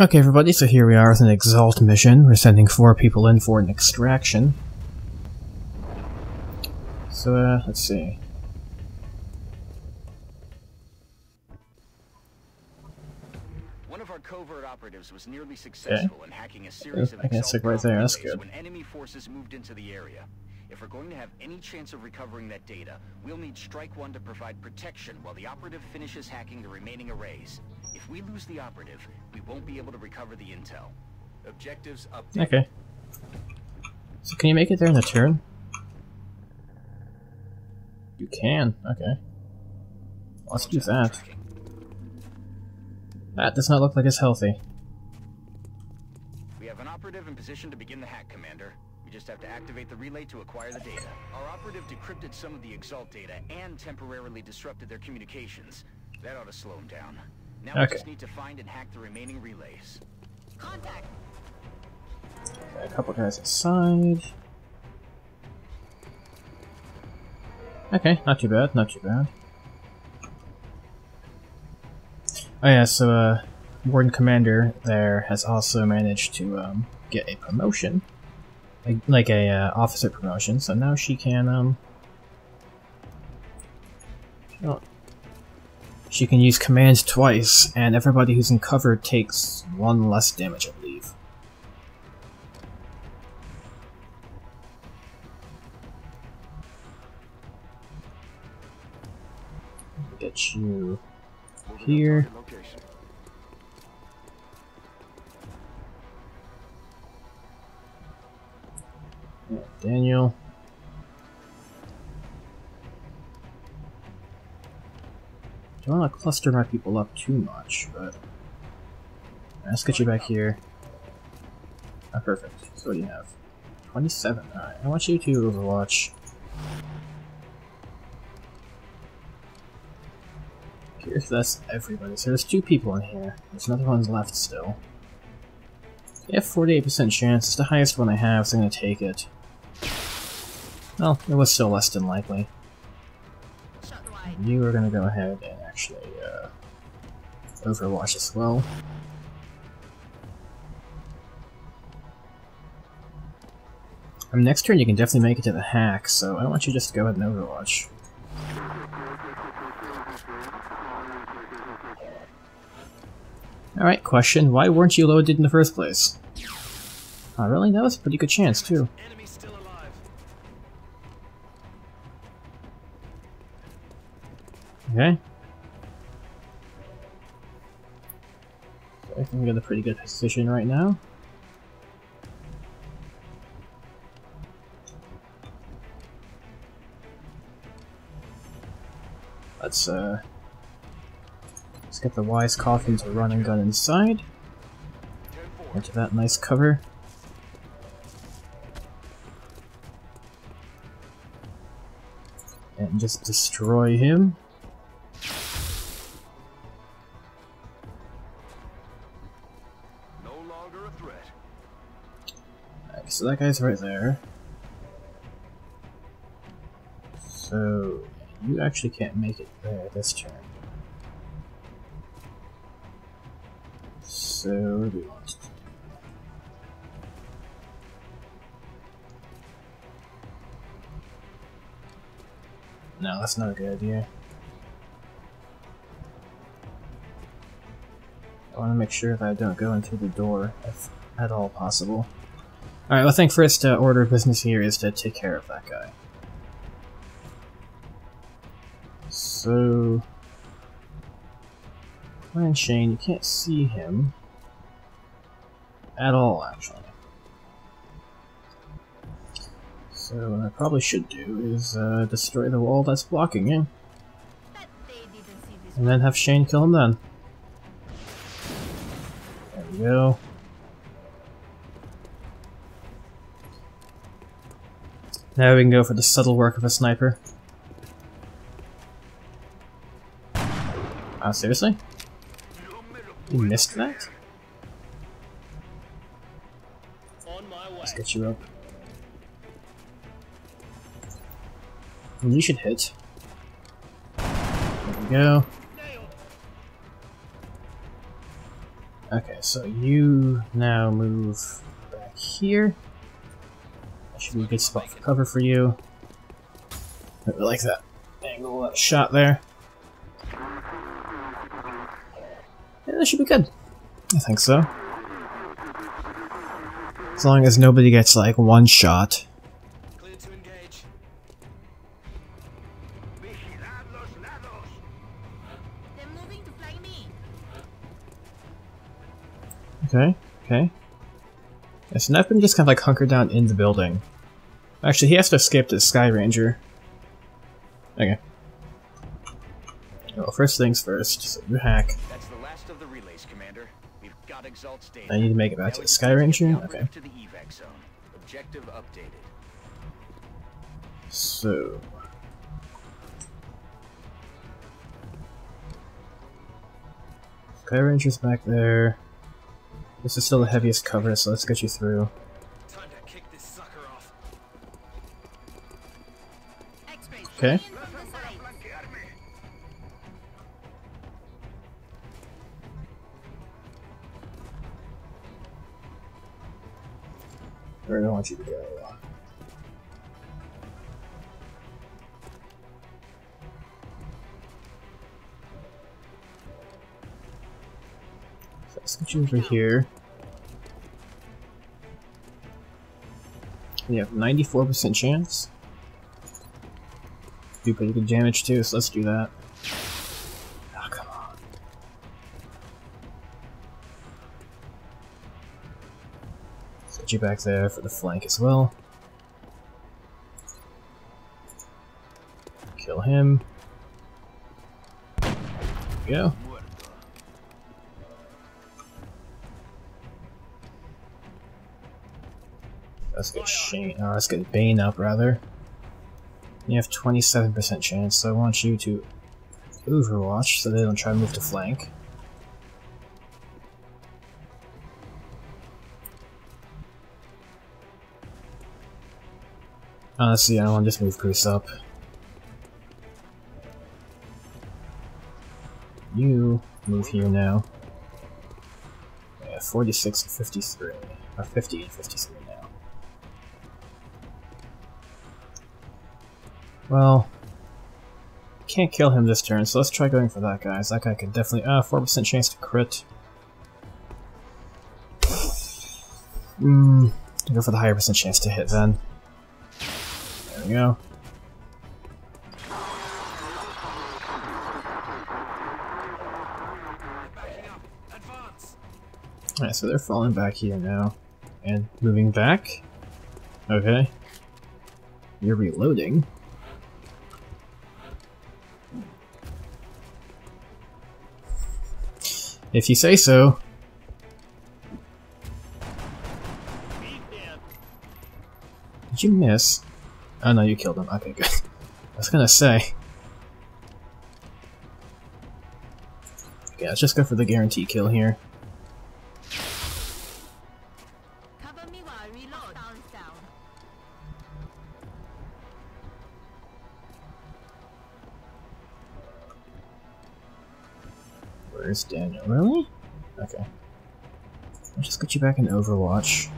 Okay everybody, so here we are with an Exalt mission. We're sending four people in for an extraction. So, uh, let's see. One of our covert operatives was nearly successful in hacking a series of I can stick right there, that's good. when enemy forces moved into the area. If we're going to have any chance of recovering that data, we'll need Strike One to provide protection while the operative finishes hacking the remaining arrays. If we lose the operative, we won't be able to recover the intel. Objectives updated. Okay. So can you make it there in a turn? You can, okay. Let's do that. That does not look like it's healthy. We have an operative in position to begin the hack, Commander. We just have to activate the relay to acquire the data. Our operative decrypted some of the Exalt data and temporarily disrupted their communications. That ought to slow them down. Now we Okay. just need to find and hack the remaining relays. Contact. Got a couple guys inside. Okay, not too bad, not too bad. Oh yeah, so uh, Warden Commander there has also managed to um, get a promotion, like, like a uh, officer promotion. So now she can um, she can use commands twice, and everybody who's in cover takes one less damage, I believe. Get you here. Daniel. Don't want to cluster my people up too much, but let's get you back here. Ah, perfect. So what do you have? 27. Alright, I want you to Overwatch. Here's that's everybody. So there's two people in here. There's another one's left still. Have 48% chance. It's the highest one I have, so I'm gonna take it. Well, it was still less than likely. You are gonna go ahead and actually uh, Overwatch as well. I mean, next turn you can definitely make it to the hack, so I want you just to go ahead and Overwatch. Alright, question. Why weren't you loaded in the first place? Oh, really? That was a pretty good chance, too. Okay. I think we got a pretty good position right now. Let's uh let's get the wise coffin to run and gun inside. Into that nice cover. And just destroy him. So that guy's right there. So you actually can't make it there this turn. So what do want to do? No, that's not a good idea. I want to make sure that I don't go into the door if at all possible. Alright, well, I think first uh, order of business here is to take care of that guy. So... Ryan Shane, you can't see him. At all, actually. So what I probably should do is uh, destroy the wall that's blocking him, and then have Shane kill him then. There we go. Now we can go for the subtle work of a sniper. Ah, seriously? You missed that? Let's get you up. You should hit. There we go. Okay, so you now move back here. That should be a good spot for cover for you. I really like that angle of that shot there. Yeah, that should be good. I think so. As long as nobody gets like one shot. Clear to engage. They're moving to flank me. Okay, okay. Yeah, so now can just kind of like hunkered down in the building. Actually, he has to escape the Skyranger. Okay. Well, first things first, so you hack. That's the last of the relays, Commander. We've got Exalt's data. I need to make it back Now to the Sky need to get Ranger? Okay. To the evac zone. Objective updated. So... Skyranger's back there. This is still the heaviest cover, so let's get you through. Okay. I want you to go? So let's get you over here. You have 94% chance. Do pretty good damage too, so let's do that. Oh, come on. Get you back there for the flank as well. Kill him. Go. Let's get Shane. Oh, uh, let's get Bane up rather. You have 27% chance, so I want you to Overwatch so they don't try to move to flank. Oh, Honestly, I don't want to just move Goose up. You move here now. Yeah, 46 and 53. Or 50 and 53 now. Well, can't kill him this turn, so let's try going for that guy. That guy could definitely. Uh, 4% chance to crit. Hmm. Go for the higher percent chance to hit then. There we go. Alright, so they're falling back here now. And moving back. Okay. You're reloading. If you say so. Did you miss? Oh no, you killed him. Okay, good. I was gonna say. Okay, let's just go for the guarantee kill here. You back in Overwatch.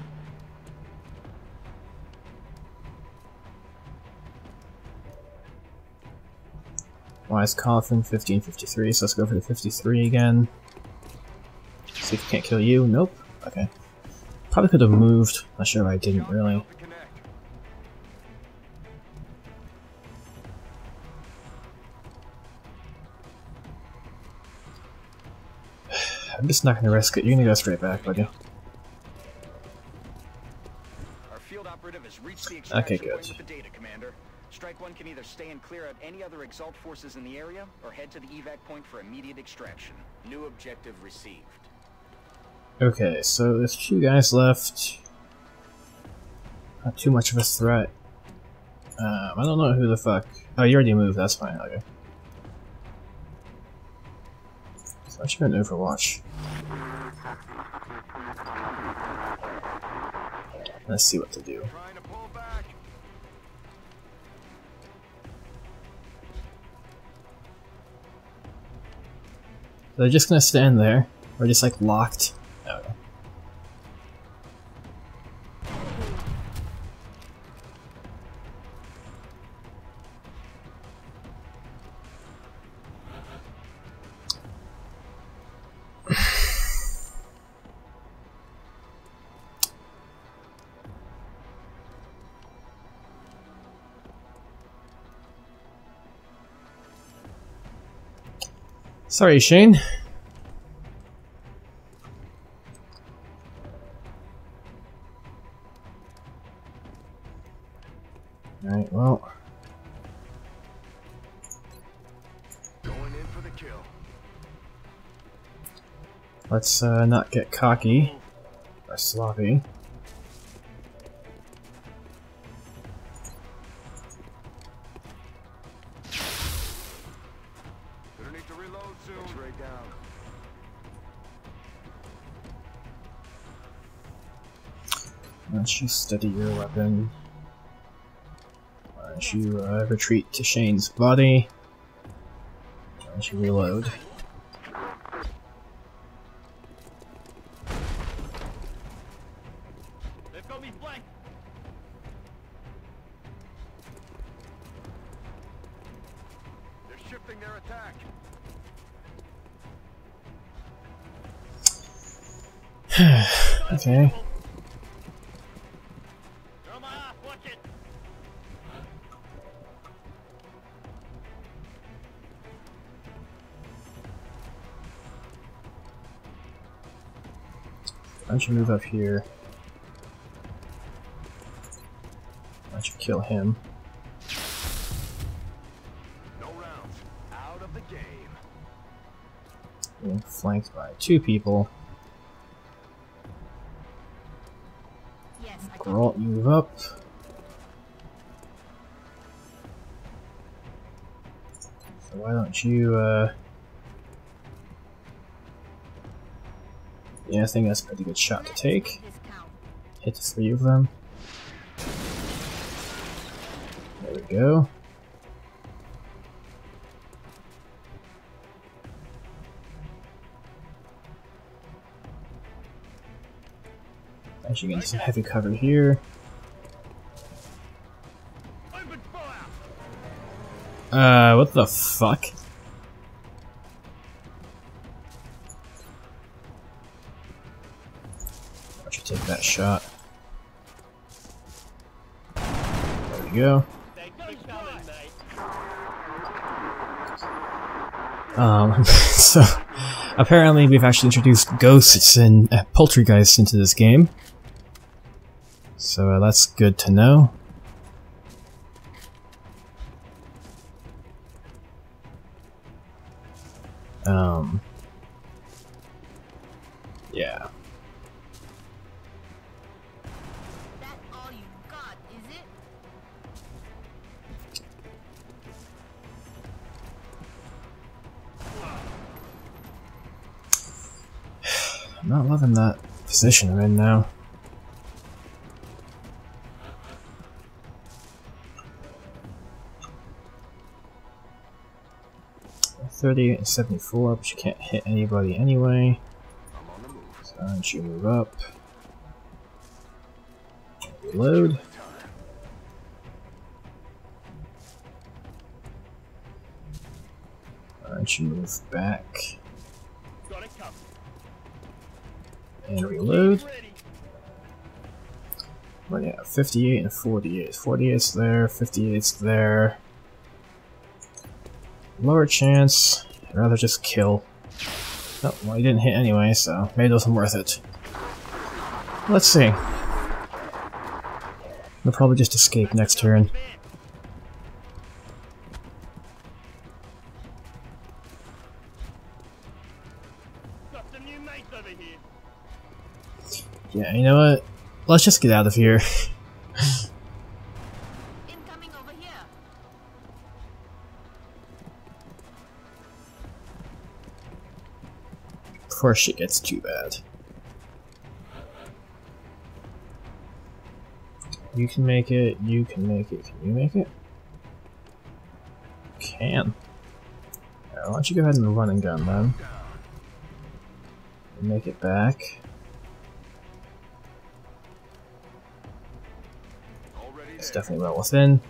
Why Wise Coffin, 1553, so let's go for the 53 again. See if we can't kill you. Nope. Okay. Probably could have moved. Not sure if I didn't really. I'm just not gonna risk it. You're gonna go straight back, buddy. Okay, good. point with the data, Commander. Strike One can either stay and clear out any other Exalt forces in the area, or head to the evac point for immediate extraction. New objective received. Okay, so there's two guys left. Not too much of a threat. Um, I don't know who the fuck. Oh, you already moved. That's fine. Okay. So I should go in Overwatch. Let's see what to do. They're just gonna stand there. We're just like locked. Sorry, Shane. Alright, well. Going in for the kill. Let's uh, not get cocky or sloppy. To reload soon. X-ray down. Why don't you steady your weapon? Why don't you uh, retreat to Shane's body? Why don't you reload? Okay. They're on my ass, watch it. Why don't you move up here? Why don't you kill him? No rounds. Out of the game. Being flanked by two people. You move up. So why don't you, uh... Yeah, I think that's a pretty good shot to take. Hit the three of them. There we go. Actually getting some heavy cover here. Uh, what the fuck? Don't you take that shot? There we go. Um, so apparently we've actually introduced ghosts and uh, poltergeists into this game. So uh, that's good to know. Um, yeah. That all you got. I'm not loving that position I'm in now. Thirty-eight and seventy-four, but you can't hit anybody anyway. So why don't you move up? Reload. Why don't you move back and reload? Well, yeah, 58 and 48. 48's there, 58's there. Lower chance. I'd rather just kill. Oh, well, he didn't hit anyway, so maybe it wasn't worth it. Let's see. They'll probably just escape next turn. Yeah, you know what? Let's just get out of here. Before shit gets too bad. You can make it, you can make it, can you make it? Can. Alright, why don't you go ahead and run and gun then? And make it back. It's definitely well within.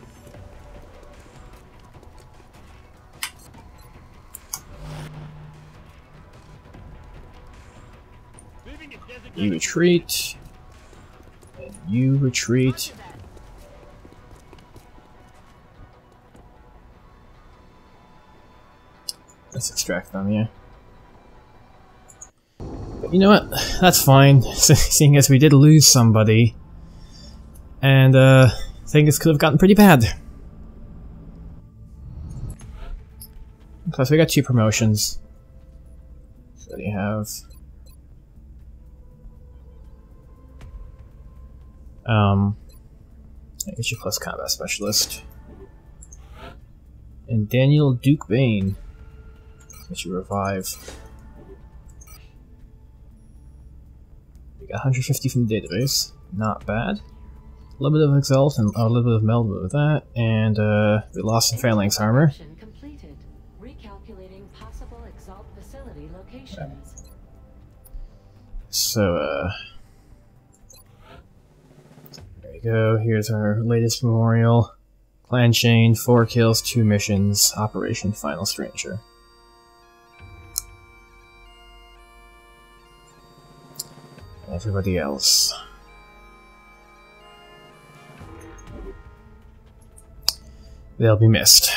You retreat. And you retreat. Let's extract them, yeah. But you know what? That's fine, seeing as we did lose somebody. And, uh, things could have gotten pretty bad. Plus, we got two promotions. So you have... Um... I get you plus combat specialist. And Daniel Duke Bane. Get you revive. We got 150 from the database. Not bad. A little bit of Exalt and a little bit of Meld with that, and uh, we lost some Phalanx armor. Mission completed. Recalculating possible Exalt facility locations. So, uh... Go, here's our latest memorial. Clan chain, 4 kills, 2 missions, Operation Final Stranger. Everybody else. They'll be missed.